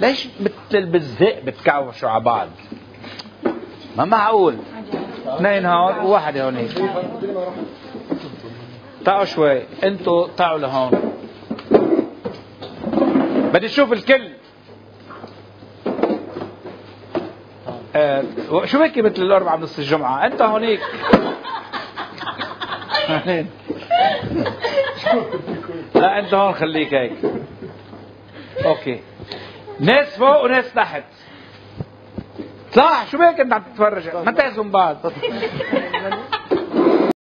ليش مثل بالذئب بتكعوشوا على بعض ما معقول اثنين هون وواحد هونيك طاقوا شوي. أنتوا طاقوا لهون. بدي أشوف الكل. آه شو بكي مثل الأربعة نص الجمعة؟ انت هونيك لا انت هون خليك هيك. أوكي. ناس فوق وناس تحت. صح؟ شو بك أنت عم تتفرج؟ ما تهزم بعض.